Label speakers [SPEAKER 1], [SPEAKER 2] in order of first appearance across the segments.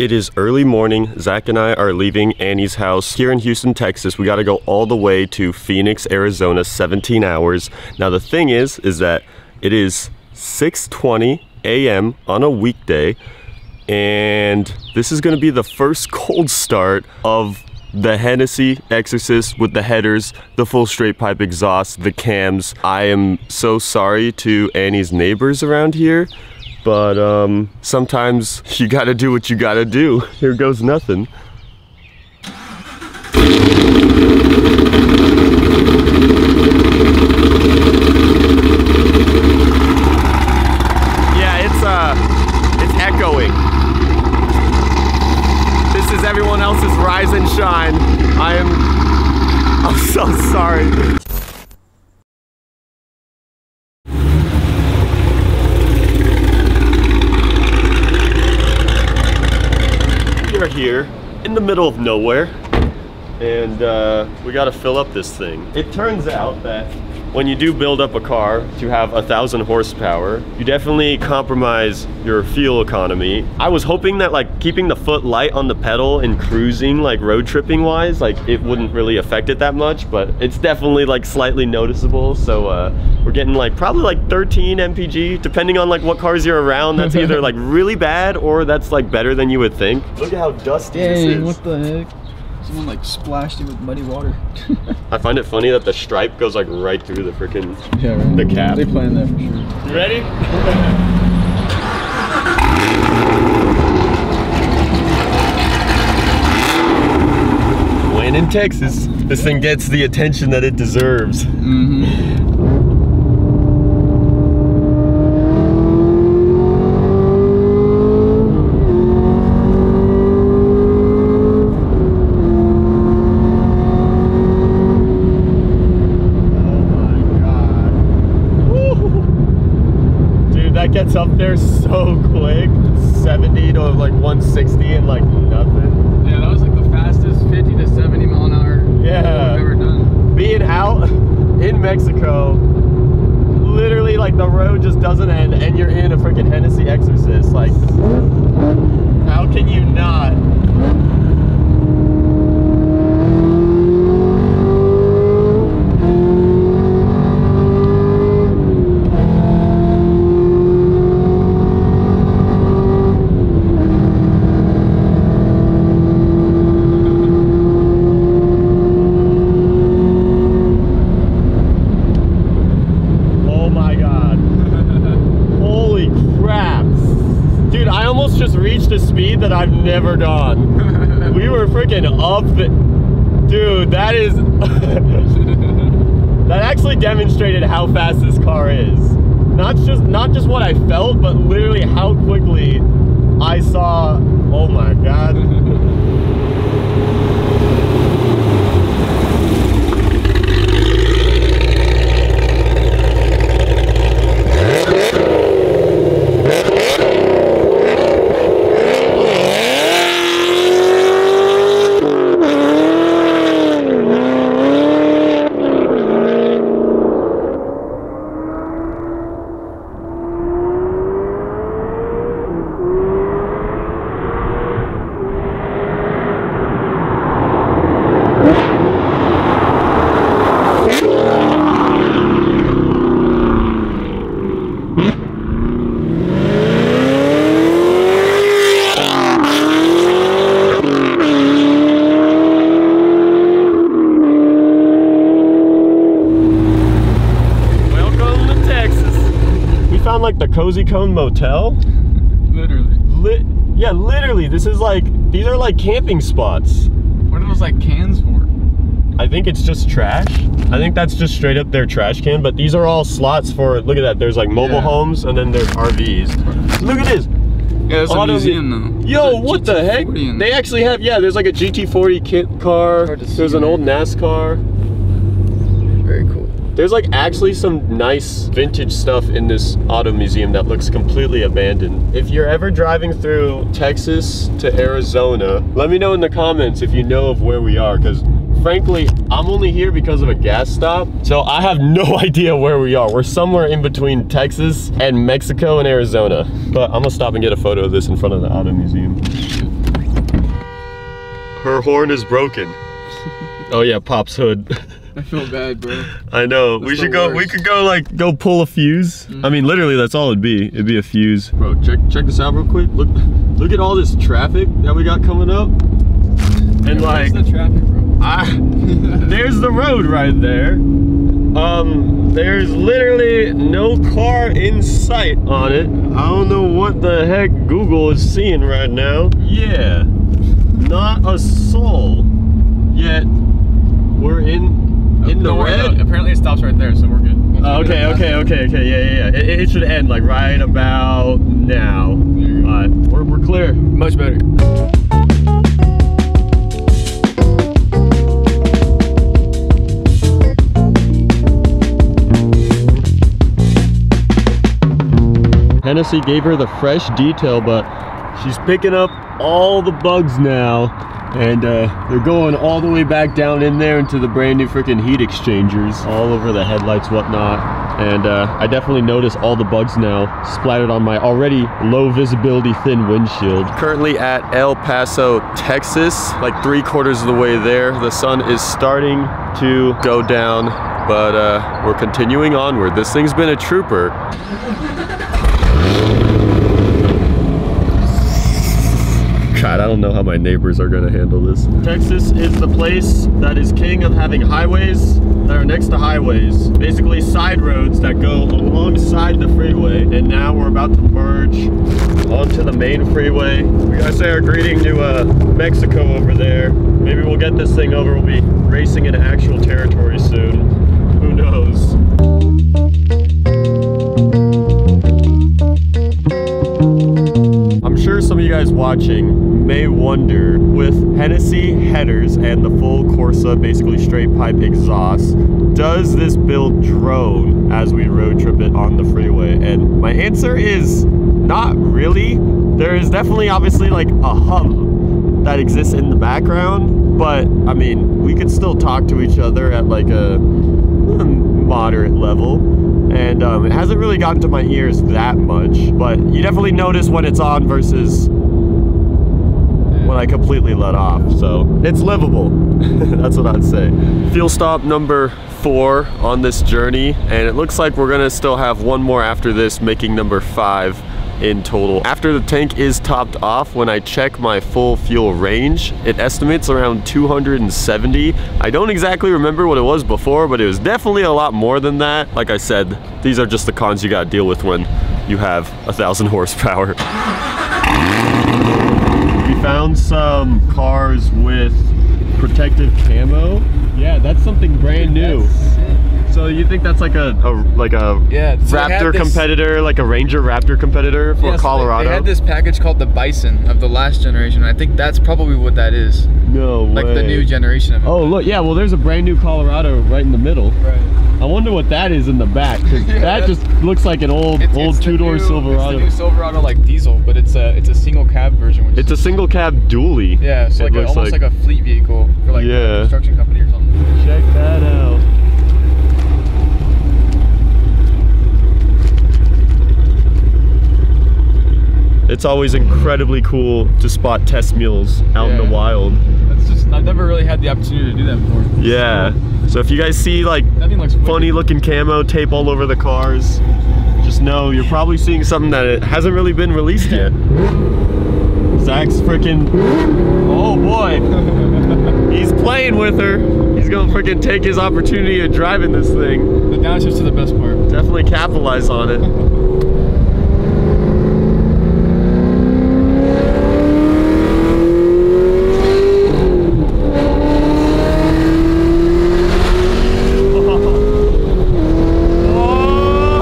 [SPEAKER 1] It is early morning. Zack and I are leaving Annie's house here in Houston, Texas. We got to go all the way to Phoenix, Arizona, 17 hours. Now the thing is, is that it is 6:20 a.m. on a weekday, and this is going to be the first cold start of the Hennessey Exorcist with the headers, the full straight pipe exhaust, the cams. I am so sorry to Annie's neighbors around here, but um, sometimes you gotta do what you gotta do. Here goes nothing. Yeah, it's uh, it's echoing. This is everyone else's rise and shine. I am, I'm so sorry. Here in the middle of nowhere and uh, we got to fill up this thing. It turns out that when you do build up a car to have a thousand horsepower, you definitely compromise your fuel economy. I was hoping that like keeping the foot light on the pedal and cruising like road tripping wise, like it wouldn't really affect it that much, but it's definitely like slightly noticeable. So uh, we're getting like probably like 13 mpg, depending on like what cars you're around. That's either like really bad or that's like better than you would think. Look at how dusty this is.
[SPEAKER 2] what the heck? Someone like splashed it with muddy water.
[SPEAKER 1] I find it funny that the stripe goes like right through the freaking.
[SPEAKER 2] yeah, right.
[SPEAKER 1] The cap.
[SPEAKER 2] They planned that for sure.
[SPEAKER 1] You ready? when in Texas, this thing gets the attention that it deserves.
[SPEAKER 2] Mm-hmm.
[SPEAKER 1] Dude, that gets up there so quick. 70 to like 160 and like nothing.
[SPEAKER 2] Yeah, that was like the fastest 50 to 70 mile an hour
[SPEAKER 1] Yeah.
[SPEAKER 2] I've ever done.
[SPEAKER 1] Being out in Mexico, literally like the road just doesn't end and you're in a freaking Hennessey Exorcist. Like, how can you not? Oh my god. Holy crap. Dude, I almost just reached a speed that I've never gone. we were freaking up the... Dude, that is... that actually demonstrated how fast this car is. Not just not just what I felt, but literally how quickly I saw... Oh my god. Welcome to Texas. We found like the Cozy Cone Motel.
[SPEAKER 2] Literally.
[SPEAKER 1] Lit, yeah, literally. This is like these are like camping spots.
[SPEAKER 2] What are those like cans for?
[SPEAKER 1] I think it's just trash. I think that's just straight up their trash can. But these are all slots for. Look at that. There's like mobile
[SPEAKER 2] Yeah.
[SPEAKER 1] homes and then there's RVs. Look at this.
[SPEAKER 2] Yeah, that's a museum though.
[SPEAKER 1] Yo,
[SPEAKER 2] There's a
[SPEAKER 1] what the heck? They actually have. Yeah, there's like a GT40 kit car.
[SPEAKER 2] Hard to see
[SPEAKER 1] There's an old NASCAR. There's like actually some nice vintage stuff in this auto museum that looks completely abandoned. If you're ever driving through Texas to Arizona, let me know in the comments if you know of where we are because frankly, I'm only here because of a gas stop. So I have no idea where we are. We're somewhere in between Texas and Mexico and Arizona. But I'm gonna stop and get a photo of this in front of the auto museum. Her horn is broken. Oh yeah, Pop's hood.
[SPEAKER 2] I feel bad, bro.
[SPEAKER 1] I know. we should go. We could go like go pull a fuse. I mean, literally, that's all it'd be. It'd be a fuse. Bro, check check this out real quick. Look, look at all this traffic that we got coming up. And like,
[SPEAKER 2] Where's the traffic, bro?
[SPEAKER 1] I, there's the road right there. Um, there's literally no car in sight on it. I don't know what the heck Google is seeing right now. Yeah, not a soul. Yet in in the
[SPEAKER 2] Don't
[SPEAKER 1] red.
[SPEAKER 2] though. Apparently it stops right there, so we're good. Once we
[SPEAKER 1] Oh, okay, okay, okay, okay, yeah, yeah, yeah. It, it should end like right about now.
[SPEAKER 2] There you go.
[SPEAKER 1] All right, we're, we're clear.
[SPEAKER 2] Much better.
[SPEAKER 1] Hennessey gave her the fresh detail, but she's picking up all the bugs now. And uh, they're going all the way back down in there into the brand new freaking heat exchangers, all over the headlights, whatnot. And uh, I definitely notice all the bugs now splattered on my already low visibility thin windshield. Currently at El Paso, Texas, like three quarters of the way there. The sun is starting to go down, but uh, we're continuing onward. This thing's been a trooper. God, I don't know how my neighbors are gonna handle this. Texas is the place that is king of having highways that are next to highways. Basically side roads that go alongside the freeway. And now we're about to merge onto the main freeway. We gotta say our greeting to uh, Mexico over there. Maybe we'll get this thing over. We'll be racing in actual territory soon. Who knows? I'm sure some of you guys watching may wonder with Hennessey headers and the full Corsa, basically straight pipe exhaust, does this build drone as we road trip it on the freeway? And my answer is not really. There is definitely obviously like a hum that exists in the background, but I mean, we could still talk to each other at like a hmm, moderate level and um, it hasn't really gotten to my ears that much but you definitely notice when it's on versus when I completely let off so it's livable that's what I'd say fuel stop number four on this journey and it looks like we're gonna still have one more after this making number five in total. After the tank is topped off, when I check my full fuel range, it estimates around 270. I don't exactly remember what it was before, but it was definitely a lot more than that. Like I said, these are just the cons you gotta deal with when you have a thousand horsepower. We found some cars with protective camo. Yeah, that's something brand new. So you think that's like a, a like a
[SPEAKER 2] Yeah, so
[SPEAKER 1] Raptor
[SPEAKER 2] this-
[SPEAKER 1] competitor, like a Ranger Raptor competitor for
[SPEAKER 2] Yeah, so they-
[SPEAKER 1] Colorado?
[SPEAKER 2] They, had this package called the Bison of the last generation. I think that's probably what that is.
[SPEAKER 1] no
[SPEAKER 2] Like the new generation of it.
[SPEAKER 1] Oh look, yeah. Well, there's a brand new Colorado right in the middle.
[SPEAKER 2] Right.
[SPEAKER 1] I wonder what that is in the back. 'cause
[SPEAKER 2] Yeah,
[SPEAKER 1] that just looks like an old
[SPEAKER 2] It's,
[SPEAKER 1] old
[SPEAKER 2] it's
[SPEAKER 1] two door
[SPEAKER 2] new-
[SPEAKER 1] Silverado.
[SPEAKER 2] It's the new Silverado like diesel, but it's a it's a single cab version. Which
[SPEAKER 1] It's a single cab dually.
[SPEAKER 2] yeah, it's
[SPEAKER 1] it
[SPEAKER 2] like a, almost
[SPEAKER 1] like-
[SPEAKER 2] like, a fleet vehicle for like
[SPEAKER 1] Yeah.
[SPEAKER 2] a construction company or something.
[SPEAKER 1] Check that out. It's always incredibly cool to spot test mules out in the wild.
[SPEAKER 2] That's just I've never really had the opportunity to do that before.
[SPEAKER 1] Yeah. So if you guys see like
[SPEAKER 2] That thing looks wicked.
[SPEAKER 1] funny looking camo tape all over the cars, just know you're probably seeing something that it hasn't really been released yet. Zack's freaking, oh boy, he's playing with her. He's gonna freaking take his opportunity of driving this thing.
[SPEAKER 2] The downshifts are the best part.
[SPEAKER 1] Definitely capitalize on it.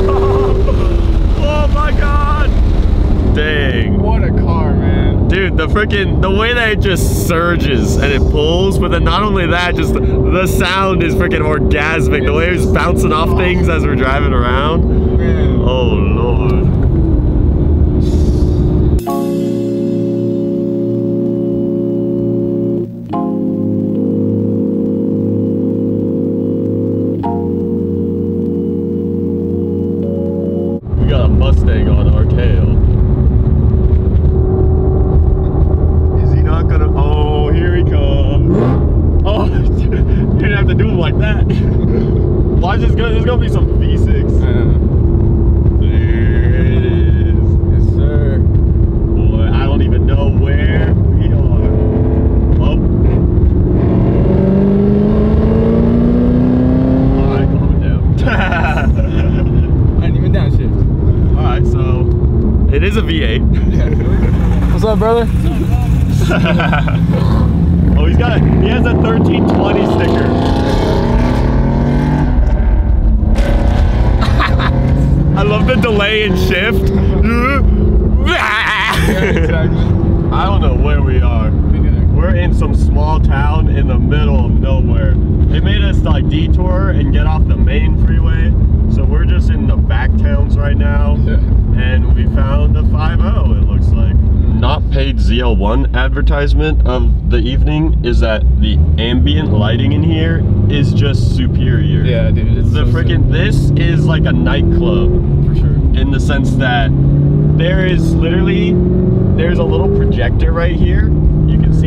[SPEAKER 1] Oh my god! Dang.
[SPEAKER 2] What a car, man.
[SPEAKER 1] Dude, the way that it just surges and it pulls, but then not only that, just the, sound is freaking orgasmic. The way it's bouncing off things as we're driving around. Oh lord. V8. What's up,
[SPEAKER 2] brother?
[SPEAKER 1] oh, he's got a, he has a 1320 sticker. I love the delay and shift. yeah, exactly. I don't know in some small town in the middle of nowhere. They made us like detour and get off the main freeway. So we're just in the back towns right now. And we found a 5.0 it looks like. Not paid ZL1 advertisement of the evening is that the ambient lighting in here is just superior.
[SPEAKER 2] Yeah, dude. It's
[SPEAKER 1] The
[SPEAKER 2] so
[SPEAKER 1] freaking, this is like a nightclub
[SPEAKER 2] for sure.
[SPEAKER 1] in the sense that there is literally there's a little projector right here you can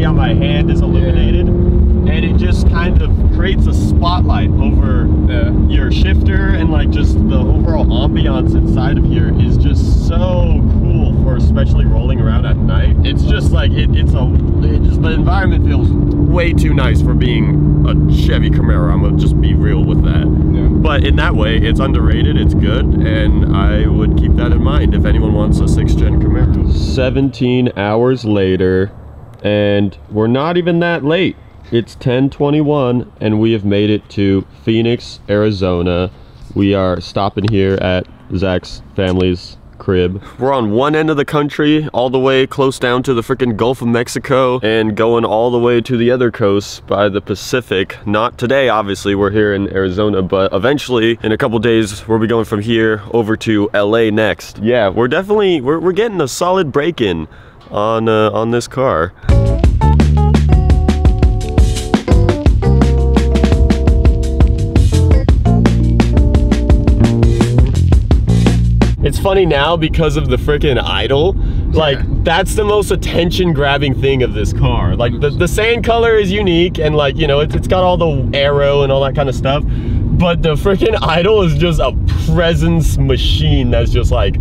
[SPEAKER 1] see how my hand is illuminated and it just kind of creates a spotlight over
[SPEAKER 2] Yeah.
[SPEAKER 1] your shifter and like just the overall ambiance inside of here is just so cool for especially rolling around at night it's just like it, it's a it just the environment feels way too nice for being a chevy camaro i'm gonna just be real with that
[SPEAKER 2] Yeah.
[SPEAKER 1] but in that way, it's underrated, it's good, and I would keep that in mind if anyone wants a 6th gen Camaro. 17 hours later, and we're not even that late. It's 1021, and we have made it to Phoenix, Arizona. We are stopping here at Zack's family's crib. We're on one end of the country, all the way close down to the freaking Gulf of Mexico, and going all the way to the other coast by the Pacific. Not today, obviously, we're here in Arizona, but eventually, in a couple days, we'll be going from here over to LA next. Yeah, we're definitely, we're, we're getting a solid break-in on, uh, on this car. It's funny now because of the freaking idle. Like
[SPEAKER 2] Yeah.
[SPEAKER 1] that's the most attention grabbing thing of this car. Like the, the sand color is unique and like, you know, it's, it's got all the arrow and all that kind of stuff. But the freaking idol is just a presence machine that's just like,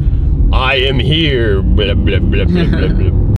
[SPEAKER 1] I am here. Blah, blah, blah, blah, blah, blah.